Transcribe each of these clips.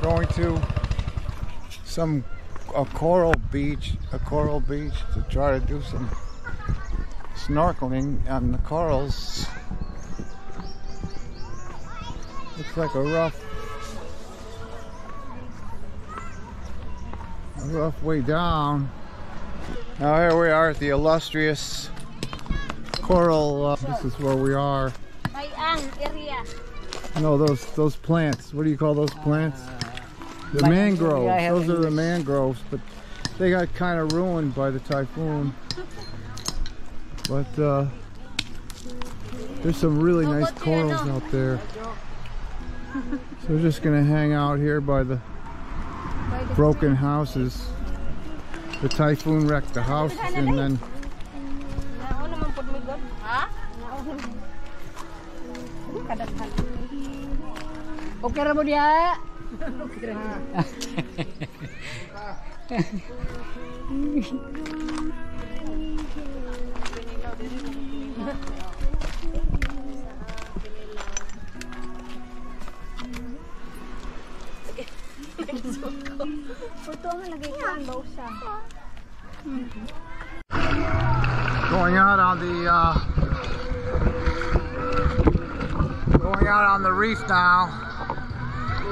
going to some a coral beach, a coral beach to try to do some snorkeling on the corals. Looks like a rough, a rough way down. Now here we are at the illustrious coral. Uh, this is where we are. No, those those plants. What do you call those plants? The mangroves. Those are the mangroves, but they got kind of ruined by the typhoon. But uh, there's some really nice corals out there. So we're just gonna hang out here by the broken houses. The typhoon wrecked the houses and then Naon naman pud mi god? Ha? Kadaghan. Okay ra mo going out on the uh, going out on the reef now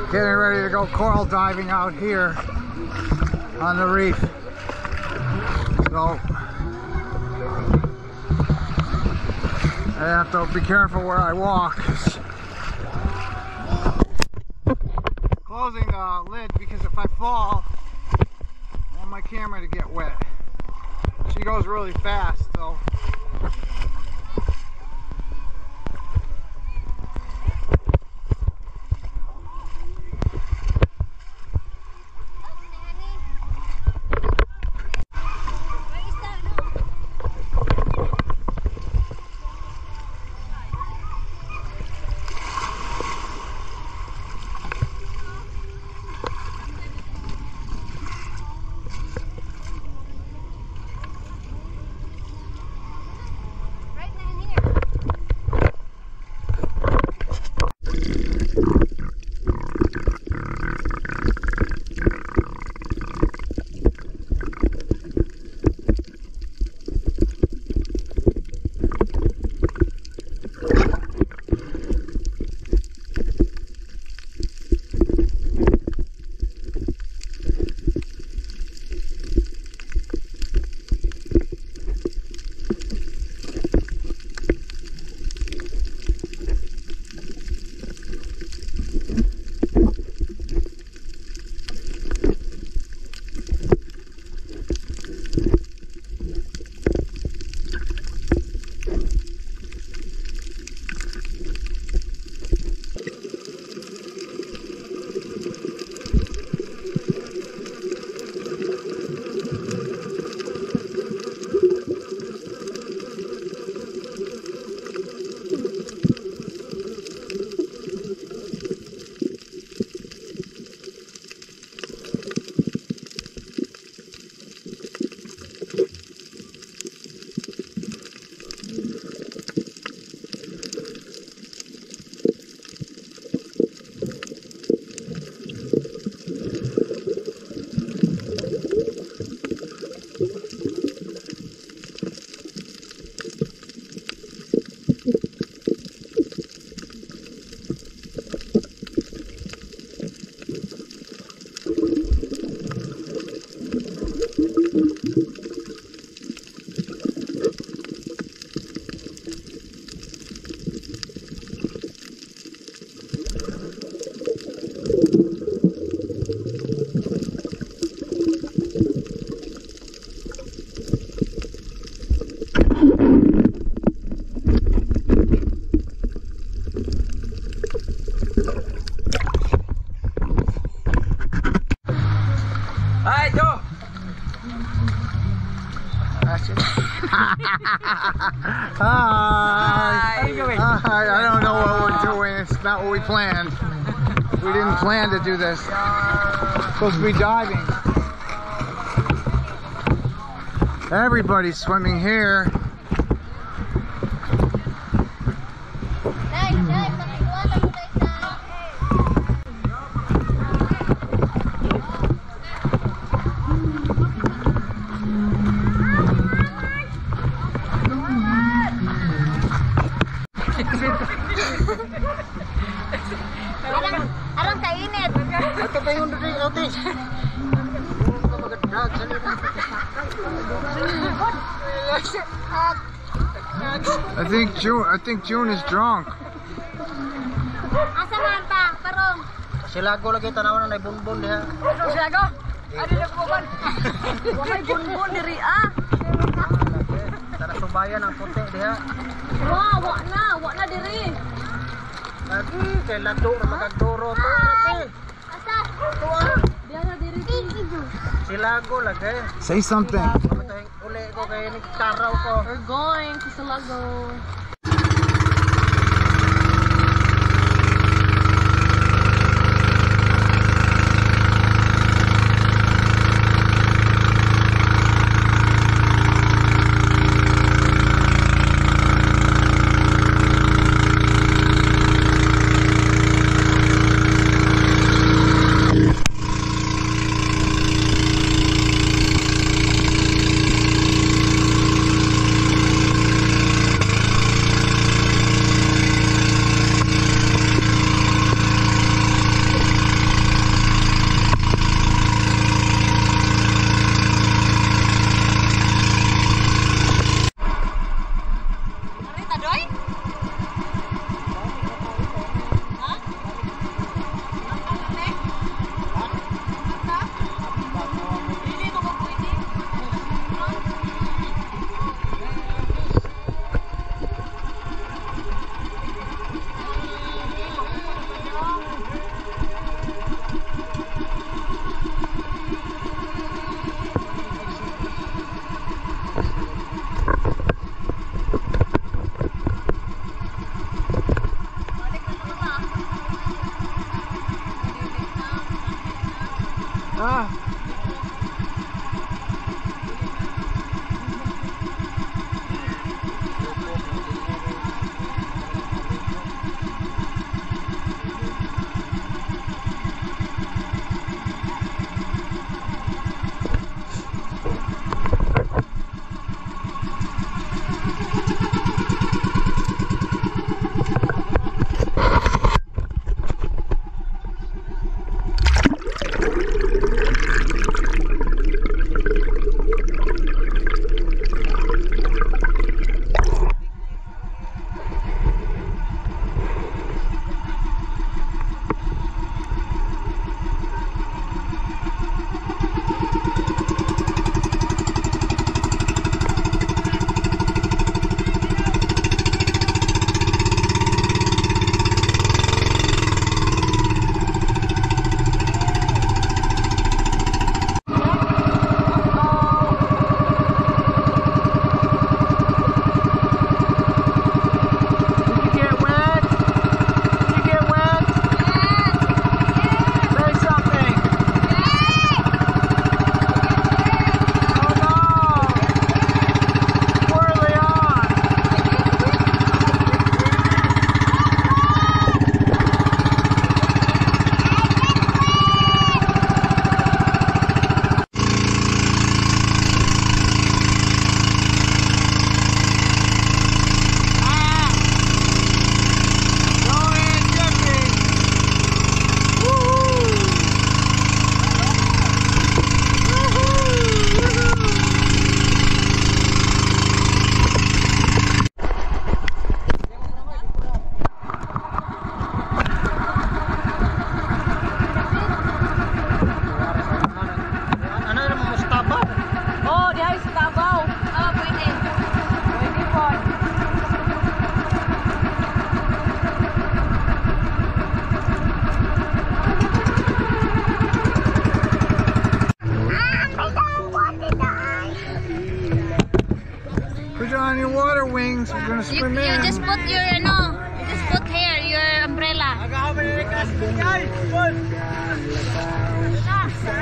getting ready to go coral diving out here on the reef. So I have to be careful where I walk. Closing the lid because if I fall I want my camera to get wet. She goes really fast, so. Hi. How you doing? Uh, hi. I don't know what we're doing. It's not what we planned. We didn't plan to do this. Supposed to be diving. Everybody's swimming here. June. I think June is drunk. Asa man pa? Parong. Sila lagi tanawan na bunbun diha. Silago. Ano na ko ban? Wakay bunbun diri ah. Tara subayan ang puti diha. Wa, wa na, wa na diri. Lagi kay lado ra magagduro to. Asa? Tuwa. Diya na diri. Sila ko lagi. Say something. Uli ko kay ni taraw ko. We're going to Silago. Ah.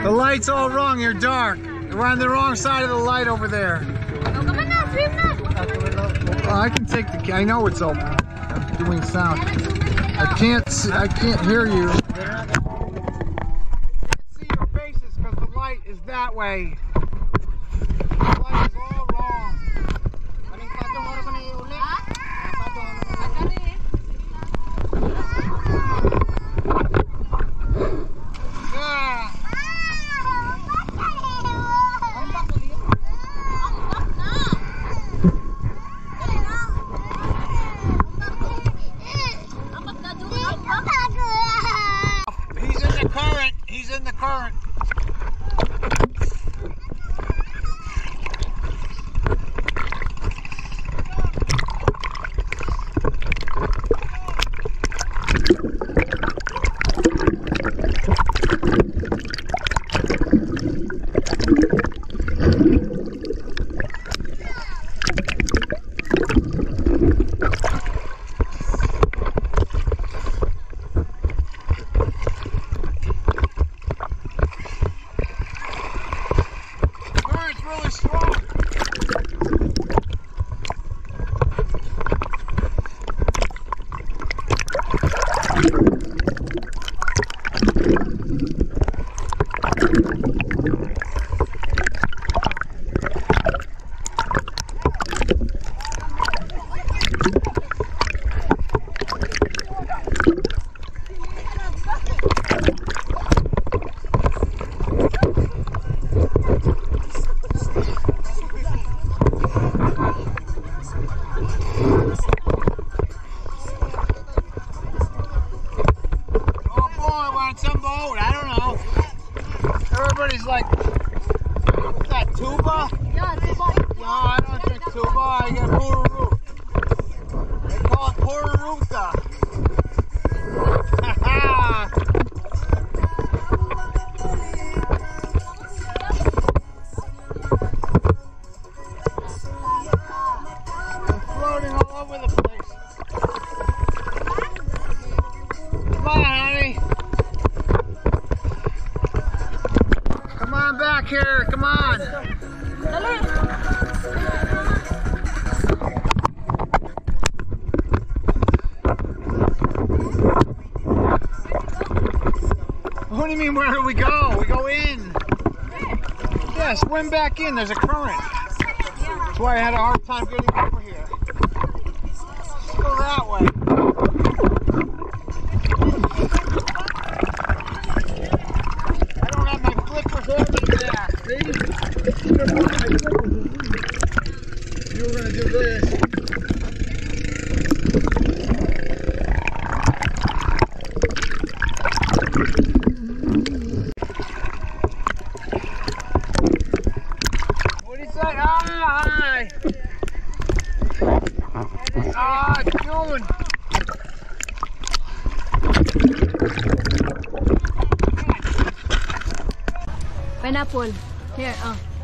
The light's all wrong. You're dark. We're on the wrong side of the light over there. Well, I can take the. I know it's open. I'm doing sound. I can't. See, I can't hear you. I can't see your faces because the light is that way. Like, what's that, tuba? No, I don't drink tuba. I get Puraru. They call it Puraruca. I'm floating all over the place. Back here. Come on. What do you mean, where do we go? We go in. Yeah, swim back in. There's a current. That's why I had a hard time getting over here. Let's go that way. I don't have my flippers on me there. See? You were gonna do this. Ah. Ah. Pineapple. Here, oh.